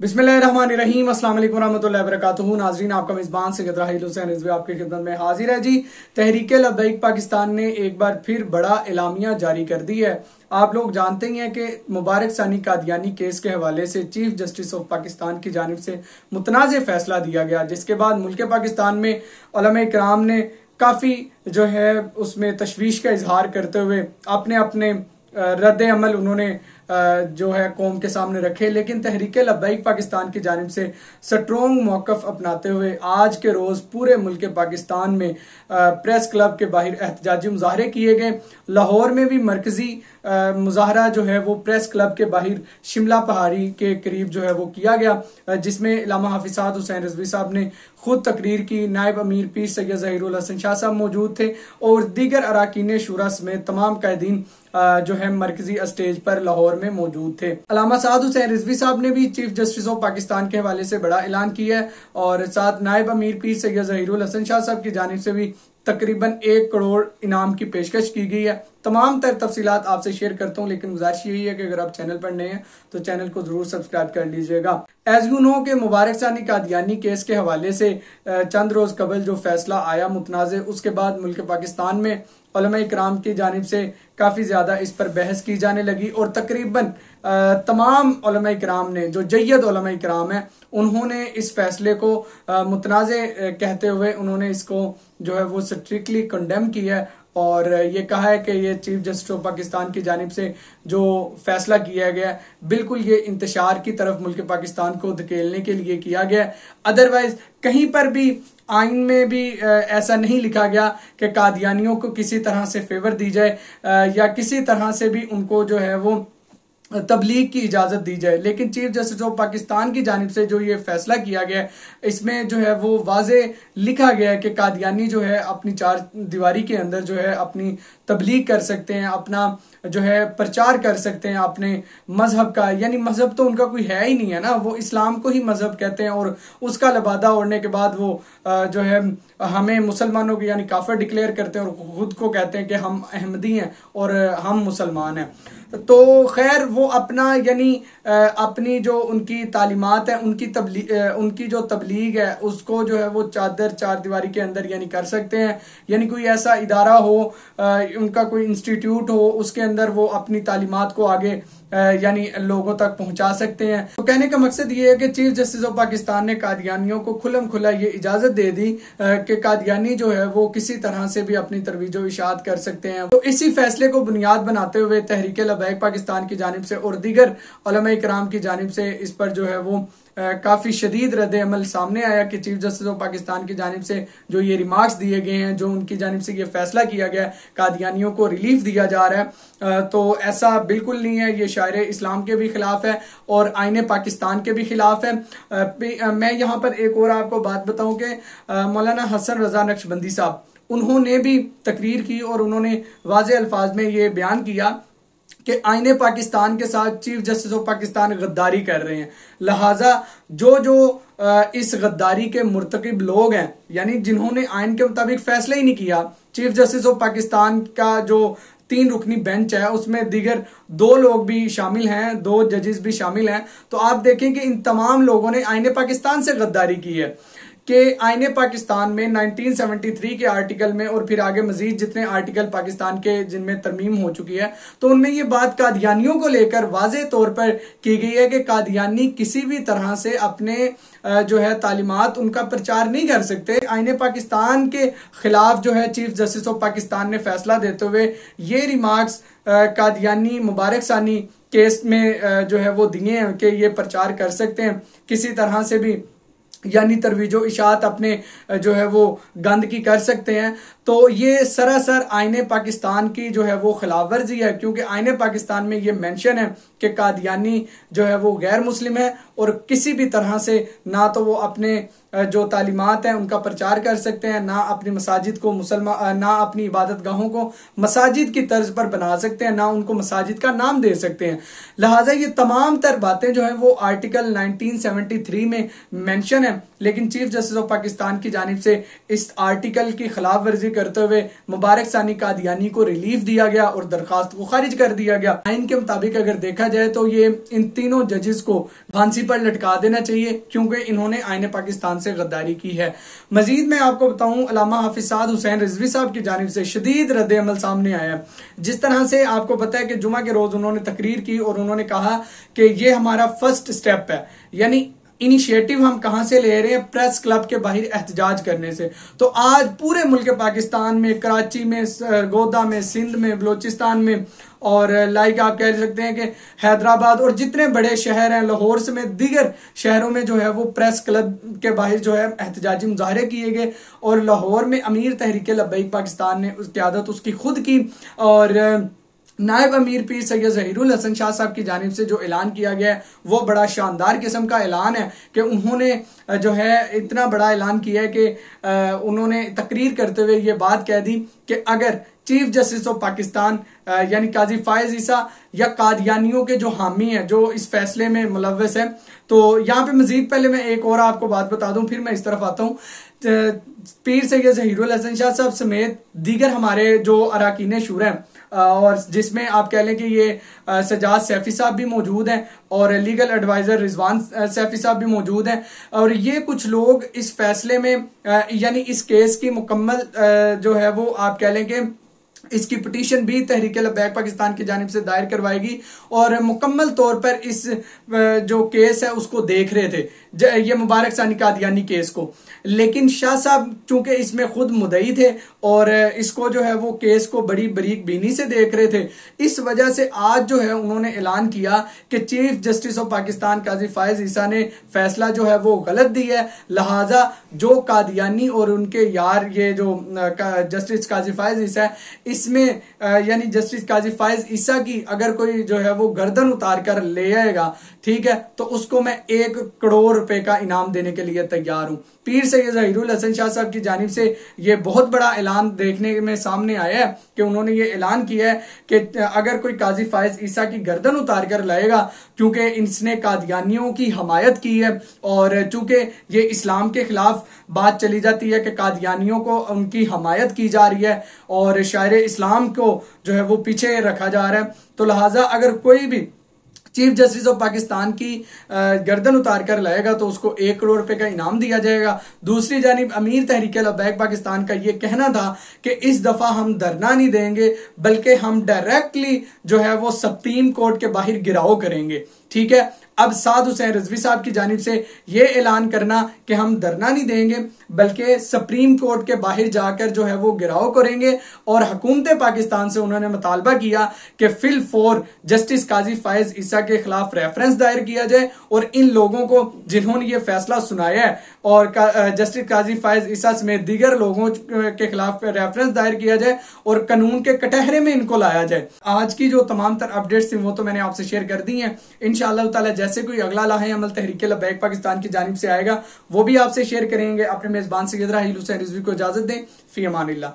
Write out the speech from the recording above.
بسم اللہ الرحمن الرحیم، السلام علیکم ورحمۃ اللہ وبرکاتہ۔ ناظرین، آپ کا میزبان سید راہیل حسین رضوی آپ کی خدمت میں حاضر ہے۔ جی تحریک لبیک پاکستان نے ایک بار پھر بڑا اعلامیہ جاری کر دی ہے۔ آپ لوگ جانتے ہی ہیں کہ مبارک ثانی قادیانی کیس کے حوالے سے چیف جسٹس آف پاکستان کی جانب سے متنازع فیصلہ دیا گیا، جس کے بعد ملک پاکستان میں علماء کرام نے کافی جو ہے اس میں تشویش کا اظہار کرتے ہوئے اپنے اپنے رد عمل انہوں نے جو ہے قوم کے سامنے رکھے، لیکن تحریک لبیک پاکستان کی جانب سے سٹرونگ موقف اپناتے ہوئے آج کے روز پورے ملک پاکستان میں پریس کلب کے باہر احتجاجی مظاہرے کیے گئے۔ لاہور میں بھی مرکزی مظاہرہ جو ہے وہ پریس کلب کے باہر شملہ پہاڑی کے قریب جو ہے وہ کیا گیا جس میں علامہ حافظات حسین رضوی صاحب نے خود تقریر کی۔ نائب امیر پیر سید ظہیر الحسن شاہ صاحب موجود تھے اور دیگر اراکین شورا سمیت تمام قائدین جو ہے مرکزی اسٹیج پر لاہور میں موجود تھے۔ علامہ سعد حسین رضوی صاحب نے بھی چیف جسٹس آف پاکستان کے حوالے سے بڑا اعلان کیا ہے اور ساتھ نائب امیر پیر سید ظہیر الحسن شاہ صاحب کی جانب سے بھی تقریباً ایک کروڑ انعام کی پیشکش کی گئی ہے۔ تمام تر تفصیلات آپ سے شیئر کرتا ہوں، لیکن گزارش یہی ہے کہ اگر آپ چینل پر نئے ہیں تو چینل کو ضرور سبسکرائب کر لیجیے گا۔ ایز یو نو کہ مبارک ثانی قادیانی کیس کے حوالے سے چند روز قبل جو فیصلہ آیا متنازع، اس کے بعد ملک پاکستان میں علماء اکرام کی جانب سے کافی زیادہ اس پر بحث کی جانے لگی اور تقریباً تمام علماء اکرام نے، جو جید علماء اکرام ہیں، انہوں نے اس فیصلے کو متنازع کہتے ہوئے انہوں نے اس کو جو ہے وہ سٹرکلی کنڈیم کیا ہے اور یہ کہا ہے کہ یہ چیف جسٹس آف پاکستان کی جانب سے جو فیصلہ کیا گیا بالکل یہ انتشار کی طرف ملک پاکستان کو دھکیلنے کے لیے کیا گیا ادروائز کہیں پر بھی آئین میں بھی ایسا نہیں لکھا گیا کہ قادیانیوں کو کسی طرح سے فیور دی جائے یا کسی طرح سے بھی ان کو جو ہے وہ تبلیغ کی اجازت دی جائے۔ لیکن چیف جسٹس آف پاکستان کی جانب سے جو یہ فیصلہ کیا گیا، اس میں جو ہے وہ واضح لکھا گیا ہے کہ قادیانی جو ہے اپنی چار دیواری کے اندر جو ہے اپنی تبلیغ کر سکتے ہیں، اپنا جو ہے پرچار کر سکتے ہیں اپنے مذہب کا۔ یعنی مذہب تو ان کا کوئی ہے ہی نہیں ہے نا، وہ اسلام کو ہی مذہب کہتے ہیں اور اس کا لبادہ اوڑھنے کے بعد وہ جو ہے ہمیں مسلمانوں کی یعنی کافر ڈکلیئر کرتے ہیں اور خود کو کہتے ہیں کہ ہم احمدی ہیں اور ہم مسلمان ہیں۔ تو خیر، وہ اپنا یعنی اپنی جو ان کی تعلیمات ہیں، ان کی تبلیغ ان کی جو تبلیغ ہے، اس کو جو ہے وہ چادر، چار دیواری کے اندر یعنی کر سکتے ہیں۔ یعنی کوئی ایسا ادارہ ہو ان کا کوئی انسٹیٹیوٹ ہو، اس کے اندر وہ اپنی تعلیمات کو آگے یعنی لوگوں تک پہنچا سکتے ہیں۔ تو کہنے کا مقصد یہ ہے کہ چیف جسٹس آف پاکستان نے قادیانیوں کو کھلم کھلا یہ اجازت دے دی کہ قادیانی جو ہے وہ کسی طرح سے بھی اپنی ترویج و اشاعت کر سکتے ہیں۔ تو اسی فیصلے کو بنیاد بناتے ہوئے تحریک لبیک پاکستان کی جانب سے سے اور دیگر علماء کرام کی جانب سے اس پر جو ہے وہ کافی شدید رد عمل سامنے آیا کہ چیف جسٹس آف پاکستان کی جانب سے جو یہ ریمارکس دیے گئے ہیں، جو ان کی جانب سے یہ فیصلہ کیا گیا ہے قادیانیوں کو ریلیف دیا جا رہا ہے۔ تو ایسا بالکل نہیں ہے، یہ شاعر اسلام کے بھی خلاف ہے اور آئین پاکستان کے بھی خلاف ہے۔ میں یہاں پر ایک اور آپ کو بات بتاؤں کہ مولانا حسن رضا نقش بندی صاحب، انہوں نے بھی تقریر کی اور انہوں نے واضح الفاظ میں یہ بیان کیا کہ آئین پاکستان کے ساتھ چیف جسٹس آف پاکستان غداری کر رہے ہیں۔ لہٰذا جو جو اس غداری کے مرتکب لوگ ہیں یعنی جنہوں نے آئین کے مطابق فیصلہ ہی نہیں کیا، چیف جسٹس آف پاکستان کا جو تین رکنی بینچ ہے، اس میں دیگر دو لوگ بھی شامل ہیں، دو ججز بھی شامل ہیں۔ تو آپ دیکھیں کہ ان تمام لوگوں نے آئین پاکستان سے غداری کی ہے۔ کہ آئین پاکستان میں نائنٹین سیونٹی تھری کے آرٹیکل میں اور پھر آگے مزید جتنے آرٹیکل پاکستان کے جن میں ترمیم ہو چکی ہے، تو ان میں یہ بات قادیانیوں کو لے کر واضح طور پر کی گئی ہے کہ قادیانی کسی بھی طرح سے اپنے جو ہے تعلیمات ان کا پرچار نہیں کر سکتے۔ آئین پاکستان کے خلاف جو ہے چیف جسٹس آف پاکستان نے فیصلہ دیتے ہوئے یہ ریمارکس قادیانی مبارک ثانی کیس میں جو ہے وہ دیے ہیں کہ یہ پرچار کر سکتے ہیں۔ کسی طرح سے بھی یعنی ترویج و اشاعت اپنے جو ہے وہ گند کی کر سکتے ہیں۔ تو یہ سراسر آئین پاکستان کی جو ہے وہ خلاف ورزی ہے، کیونکہ آئین پاکستان میں یہ مینشن ہے کہ قادیانی جو ہے وہ غیر مسلم ہے اور کسی بھی طرح سے نہ تو وہ اپنے جو تعلیمات ہیں ان کا پرچار کر سکتے ہیں، نہ اپنی مساجد کو مسلمان نہ اپنی عبادت گاہوں کو مساجد کی طرز پر بنا سکتے ہیں، نہ ان کو مساجد کا نام دے سکتے ہیں۔ لہٰذا یہ تمام تر باتیں جو ہیں وہ آرٹیکل نائنٹین سیونٹی تھری میں مینشن ہے لیکن چیف جسٹس آف پاکستان کی جانب سے اس آرٹیکل کی خلاف ورزی کرتے ہوئے مبارک ثانی قادیانی کو ریلیف دیا گیا اور درخواست کو خارج کر دیا گیا۔ آئین کے مطابق اگر دیکھا جائے تو یہ ان تینوں ججز کو پھانسی پر لٹکا دینا چاہیے کیونکہ انہوں نے آئین پاکستان سے غداری کی ہے۔ مزید میں آپ کو بتاؤں، علامہ حافظ سعد حسین رضوی صاحب کی جانب سے شدید رد عمل سامنے آیا۔ جس طرح سے آپ کو پتا ہے کہ جمعہ کے روز انہوں نے تقریر کی اور انہوں نے کہا کہ یہ ہمارا فرسٹ سٹیپ ہے۔ یعنی انیشیٹو ہم کہاں سے لے رہے ہیں؟ پریس کلب کے باہر احتجاج کرنے سے۔ تو آج پورے ملک پاکستان میں، کراچی میں گودا میں، سندھ میں، بلوچستان میں، اور لائک آپ کہہ سکتے ہیں کہ حیدرآباد اور جتنے بڑے شہر ہیں، لاہور سے میں دیگر شہروں میں جو ہے وہ پریس کلب کے باہر جو ہے احتجاجی مظاہرے کیے گئے۔ اور لاہور میں امیر تحریک لبیک پاکستان نے اس قیادت اس کی خود کی۔ اور نائب امیر پیر سید ظہیر الحسن شاہ صاحب کی جانب سے جو اعلان کیا گیا ہے، وہ بڑا شاندار قسم کا اعلان ہے کہ انہوں نے جو ہے، اتنا بڑا اعلان کیا ہے کہ انہوں نے تقریر کرتے ہوئے یہ بات کہہ دی کہ اگر چیف جسٹس آف پاکستان یعنی قاضی فائز عیسیٰ یا قادیانیوں کے جو حامی ہیں، جو اس فیصلے میں ملوث ہیں۔ تو یہاں پہ مزید پہلے میں ایک اور آپ کو بات بتا دوں، پھر میں اس طرف آتا ہوں۔ پیر سید ظہیر الحسن شاہ صاحب سمیت دیگر ہمارے جو اراکین شور ہیں اور جس میں آپ کہہ لیں کہ یہ سجاد سیفی صاحب بھی موجود ہیں اور لیگل ایڈوائزر رضوان سیفی صاحب بھی موجود ہیں۔ اور یہ کچھ لوگ اس فیصلے میں یعنی اس کیس کی مکمل جو ہے وہ آپ کہہ لیں کہ اس کی پٹیشن بھی تحریک لبیک پاکستان کی جانب سے دائر کروائے گی اور مکمل طور پر اس جو کیس ہے اس کو دیکھ رہے تھے۔ یہ مبارک ثانی قادیانی کیس کو۔ لیکن شاہ صاحب چونکہ اس میں خود مدعی تھے اور اس کو جو ہے وہ کیس کو بڑی بریک بینی سے دیکھ رہے تھے، اس وجہ سے آج جو ہے انہوں نے اعلان کیا کہ چیف جسٹس آف پاکستان قاضی فائز عیسیٰ نے فیصلہ جو ہے وہ غلط دی ہے۔ لہٰذا جو قادیانی اور ان کے یار، یہ جو جسٹس قاضی فائز عیسیٰ ہے اس میں یعنی جسٹس قاضی فائز عیسیٰ کی اگر کوئی جو ہے وہ گردن اتار کر لے آئے گا ٹھیک ہے؟ تو اس کو میں ایک کروڑ روپے کا انعام دینے کے لیے تیار ہوں۔ پیر سید ظہیر الحسن شاہ صاحب کی جانب سے یہ بہت بڑا اعلان دیکھنے میں سامنے آیا ہے کہ انہوں نے یہ اعلان کیا ہے کہ اگر کوئی قاضی فائز عیسیٰ کی گردن اتار کر لائے گا کیونکہ اس نے قادیانیوں کی حمایت کی ہے اور چونکہ یہ اسلام کے خلاف بات چلی جاتی ہے کہ قادیانیوں کو ان کی حمایت کی جا رہی ہے اور شاعر اسلام کو جو ہے وہ پیچھے رکھا جا رہا ہے۔ تو لہٰذا اگر کوئی بھی چیف جسٹس آف پاکستان کی گردن اتار کر لائے گا تو اس کو ایک کروڑ روپے کا انعام دیا جائے گا۔ دوسری جانب، امیر تحریک لبیک پاکستان کا یہ کہنا تھا کہ اس دفعہ ہم درنا نہیں دیں گے، بلکہ ہم ڈائریکٹلی جو ہے وہ سپریم کورٹ کے باہر گراؤ کریں گے۔ ٹھیک ہے؟ اب سعد حسین رضوی صاحب کی جانب سے یہ اعلان کرنا کہ ہم درنا نہیں دیں گے۔ بلکہ سپریم کورٹ کے باہر جا کر جو ہے وہ گراؤ کریں گے اور حکومت پاکستان سے انہوں نے مطالبہ کیا کہ فل فور جسٹس قاضی فائز عیسیٰ کے خلاف ریفرنس دائر کیا جائے اور ان لوگوں کو جنہوں نے یہ فیصلہ سنایا ہے اور جسٹس قاضی فائز عیسیٰ سمیت دیگر لوگوں کے خلاف ریفرنس دائر کیا جائے اور قانون کے کٹہرے میں ان کو لایا جائے۔ آج کی جو تمام تر اپڈیٹس تھیں وہ تو میں نے آپ سے شیئر کر دی ہیں۔ انشاءاللہ تعالی جیسے کوئی اگلا لاہے عمل تحریک لبیک پاکستان کی جانب سے آئے گا، وہ بھی آپ سے شیئر کریں گے اپنے میزبان سے حسین رضوی کو اجازت دیں فی امان اللہ۔